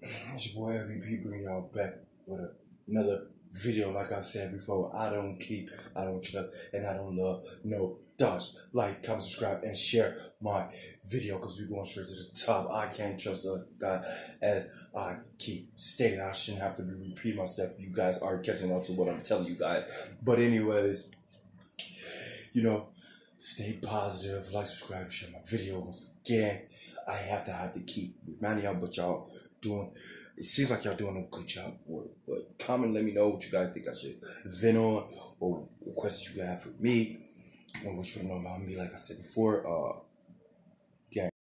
It's your boy MVP bringing y'all back with another video. Like I said before, I don't keep, I don't trust, and I don't love no dots. Like, comment, subscribe, and share my video because we're going straight to the top. I can't trust a guy as I keep stating. I shouldn't have to be repeat myself. You guys are catching on to what I'm telling you guys. But anyways, you know, stay positive, like, subscribe, share my videos. Again, I have to have to keep reminding y'all, but y'all doing. It seems like y'all doing a good job for it. But comment, let me know what you guys think I should vent on, or questions you have for me, or what you want to know about me. Like I said before, uh,